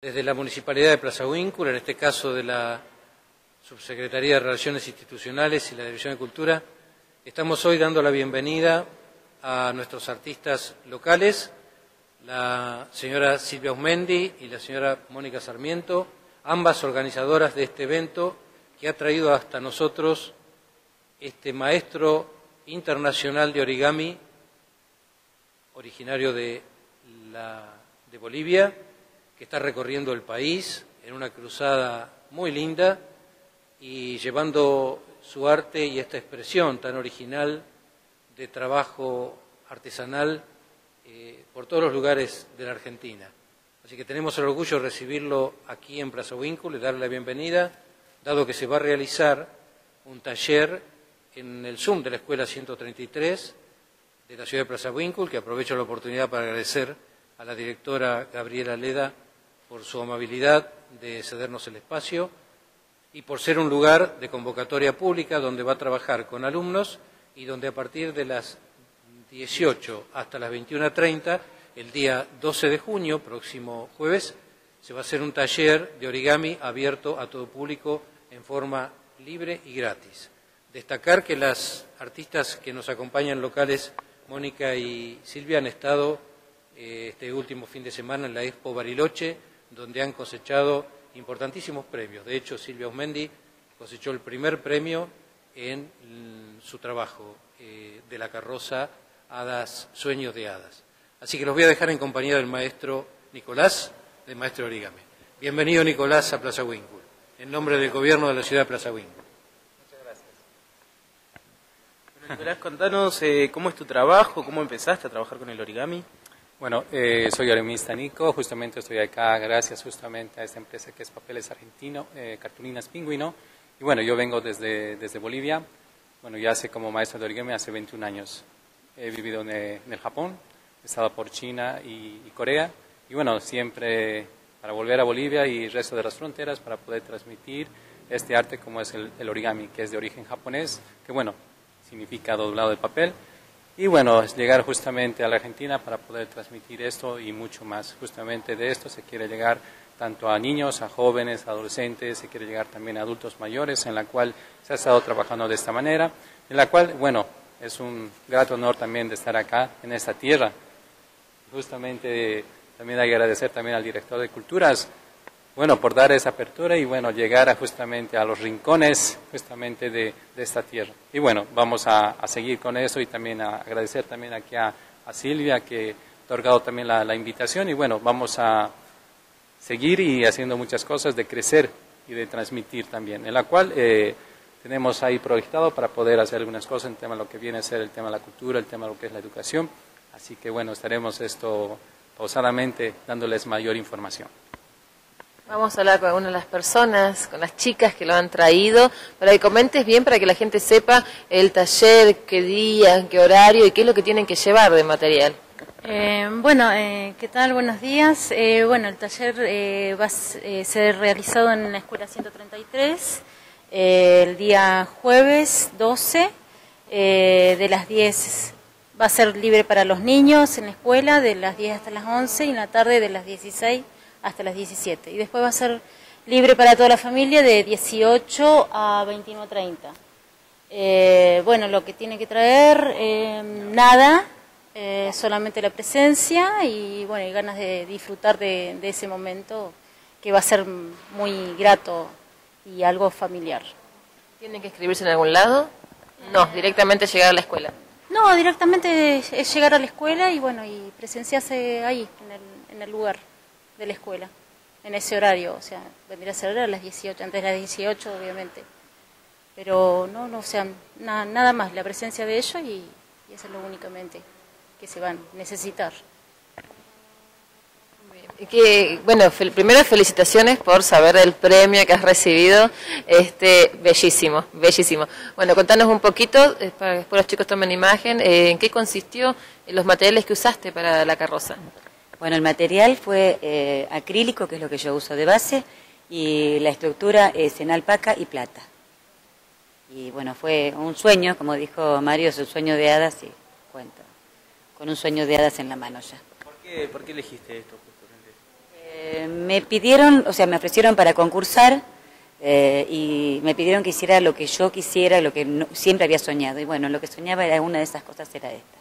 Desde la Municipalidad de Plaza Huíncula, en este caso de la Subsecretaría de Relaciones Institucionales y la División de Cultura, estamos hoy dando la bienvenida a nuestros artistas locales, la señora Silvia Osmendi y la señora Mónica Sarmiento, ambas organizadoras de este evento que ha traído hasta nosotros este maestro internacional de origami, originario de, la, de Bolivia, que está recorriendo el país en una cruzada muy linda y llevando su arte y esta expresión tan original de trabajo artesanal eh, por todos los lugares de la Argentina. Así que tenemos el orgullo de recibirlo aquí en Plaza Vínculo y darle la bienvenida, dado que se va a realizar un taller en el Zoom de la Escuela 133 de la ciudad de Plaza Vínculo, que aprovecho la oportunidad para agradecer a la directora Gabriela Leda por su amabilidad de cedernos el espacio y por ser un lugar de convocatoria pública donde va a trabajar con alumnos y donde a partir de las 18 hasta las 21.30, el día 12 de junio, próximo jueves, se va a hacer un taller de origami abierto a todo público en forma libre y gratis. Destacar que las artistas que nos acompañan locales, Mónica y Silvia, han estado eh, este último fin de semana en la Expo Bariloche, donde han cosechado importantísimos premios. De hecho, Silvia Osmendi cosechó el primer premio en su trabajo eh, de la carroza Hadas, Sueños de Hadas. Así que los voy a dejar en compañía del maestro Nicolás, del maestro Origame. Bienvenido, Nicolás, a Plaza Winkle, en nombre del gobierno de la ciudad de Plaza Winkle. Muchas gracias. Nicolás, contanos eh, cómo es tu trabajo, cómo empezaste a trabajar con el origami. Bueno, eh, soy orimista Nico, justamente estoy acá gracias justamente a esta empresa que es Papeles Argentino, eh, Cartulinas Pingüino. Y bueno, yo vengo desde, desde Bolivia, bueno, ya hace como maestro de origami hace 21 años. He vivido en, en el Japón, he estado por China y, y, Corea. Y bueno, siempre para volver a Bolivia y el resto de las fronteras para poder transmitir este arte como es el, el origami, que es de origen japonés, que bueno, significa doblado de papel y bueno, es llegar justamente a la Argentina para poder transmitir esto y mucho más. Justamente de esto se quiere llegar tanto a niños, a jóvenes, a adolescentes, se quiere llegar también a adultos mayores, en la cual se ha estado trabajando de esta manera, en la cual, bueno, es un grato honor también de estar acá en esta tierra. Justamente también hay que agradecer también al director de Culturas, bueno, por dar esa apertura y bueno, llegar a justamente a los rincones justamente de, esta tierra. Y bueno, vamos a, seguir con eso y también a agradecer también aquí a, Silvia que ha otorgado también la, la, invitación y bueno, vamos a seguir y haciendo muchas cosas de crecer y de transmitir también, en la cual eh, tenemos ahí proyectado para poder hacer algunas cosas en tema de lo que viene a ser el tema de la cultura, el tema de lo que es la educación. Así que bueno, estaremos esto pausadamente dándoles mayor información. Vamos a hablar con una de las personas, con las chicas que lo han traído, para que comentes bien, para que la gente sepa el taller, qué día, qué horario y qué es lo que tienen que llevar de material. Eh, bueno, eh, ¿qué tal? Buenos días. Eh, bueno, el taller eh, va a ser realizado en la Escuela 133 el día jueves 12 de las 10. Va a ser libre para los niños en la escuela de las 10 hasta las 11 y en la tarde de las 16 hasta las 17. Y después va a ser libre para toda la familia de 18 a 21.30. Eh, bueno, lo que tiene que traer, eh, nada, eh, solamente la presencia y bueno, y ganas de disfrutar de, de, ese momento que va a ser muy grato y algo familiar. ¿Tienen que escribirse en algún lado? No, directamente llegar a la escuela. No, directamente es llegar a la escuela y bueno, y presenciarse ahí, en el, en el lugar de la escuela, en ese horario, o sea, vendría a ser a las 18, antes de las 18 obviamente. Pero no, no, o sea, na, nada más, la presencia de ellos y, eso es lo únicamente que se van a necesitar. Que, bueno, primero felicitaciones por saber el premio que has recibido, este, bellísimo, bellísimo. Bueno, contanos un poquito, eh, para que después los chicos tomen imagen, eh, en qué consistió los materiales que usaste para la carroza. Bueno, el material fue eh, acrílico, que es lo que yo uso de base, y la estructura es en alpaca y plata. Y bueno, fue un sueño, como dijo Mario, es un sueño de hadas y cuento, con un sueño de hadas en la mano ya. ¿Por qué, por qué elegiste esto justamente? Eh, me pidieron, o sea, me ofrecieron para concursar eh, y me pidieron que hiciera lo que yo quisiera, lo que no- siempre había soñado. Y bueno, lo que soñaba era una de esas cosas era esta.